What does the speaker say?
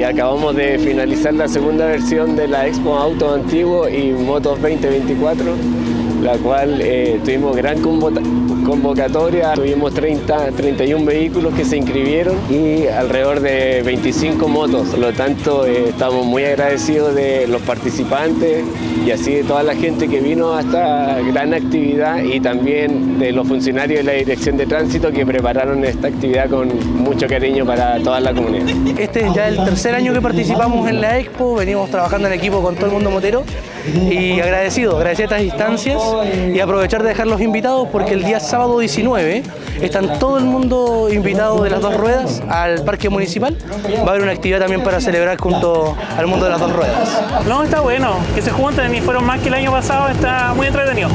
acabamos de finalizar la segunda versión de la Expo Autos Antiguos y Motos 2024, la cual eh, tuvimos gran convocatoria, tuvimos 30, 31 vehículos que se inscribieron y alrededor de 25 motos, por lo tanto eh, estamos muy agradecidos de los participantes y así de toda la gente que vino a esta gran actividad y también de los funcionarios de la Dirección de Tránsito que prepararon esta actividad con mucho cariño para toda la comunidad. Este es ya el tercer año que participamos en la Expo, venimos trabajando en equipo con todo el mundo motero y agradecido, agradecer estas instancias y aprovechar de dejar los invitados porque el día sábado 19 están todo el mundo invitado de las dos ruedas al parque municipal. Va a haber una actividad también para celebrar junto al mundo de las dos ruedas. No, está bueno, que se junten y fueron más que el año pasado, está muy entretenido.